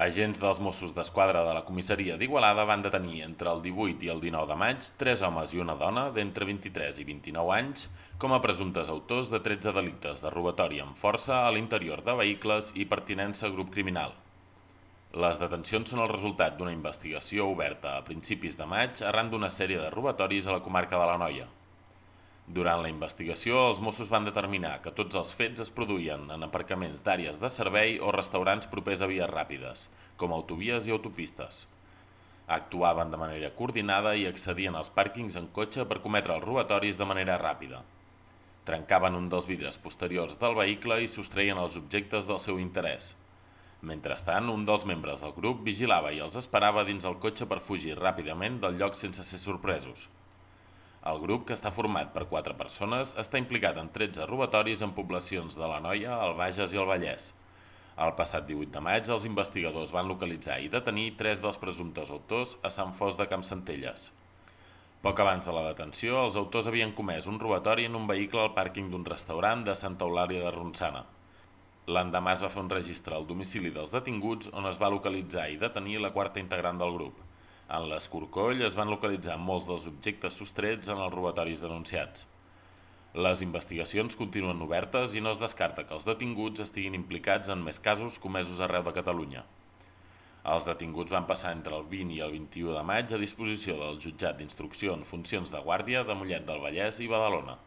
Agents dels Mossos d'Esquadra de la comissaria d'Igualada van detenir entre el 18 i el 19 de maig tres homes i una dona d'entre 23 i 29 anys com a presumptes autors de 13 delictes de robatori amb força a l'interior de vehicles i pertinença a grup criminal. Les detencions són el resultat d'una investigació oberta a principis de maig arran d'una sèrie de robatoris a la comarca de la Noia. Durant la investigació, els Mossos van determinar que tots els fets es produïen en aparcaments d'àrees de servei o restaurants propers a vies ràpides, com autovies i autopistes. Actuaven de manera coordinada i accedien als pàrquings en cotxe per cometre els robatoris de manera ràpida. Trencaven un dels vidres posteriors del vehicle i sostreien els objectes del seu interès. Mentrestant, un dels membres del grup vigilava i els esperava dins el cotxe per fugir ràpidament del lloc sense ser sorpresos. El grup, que està format per quatre persones, està implicat en 13 robatoris en poblacions de la Noia, el Bages i el Vallès. El passat 18 de maig, els investigadors van localitzar i detenir tres dels presumptes autors a Sant Fos de Campsentelles. Poc abans de la detenció, els autors havien comès un robatori en un vehicle al pàrquing d'un restaurant de Santa Eulària de Ronçana. L'endemà es va fer un registre al domicili dels detinguts on es va localitzar i detenir la quarta integrant del grup. En l'escorcoll es van localitzar molts dels objectes sostrets en els robatoris denunciats. Les investigacions continuen obertes i no es descarta que els detinguts estiguin implicats en més casos comesos arreu de Catalunya. Els detinguts van passar entre el 20 i el 21 de maig a disposició del jutjat d'instrucció en funcions de guàrdia de Mollet del Vallès i Badalona.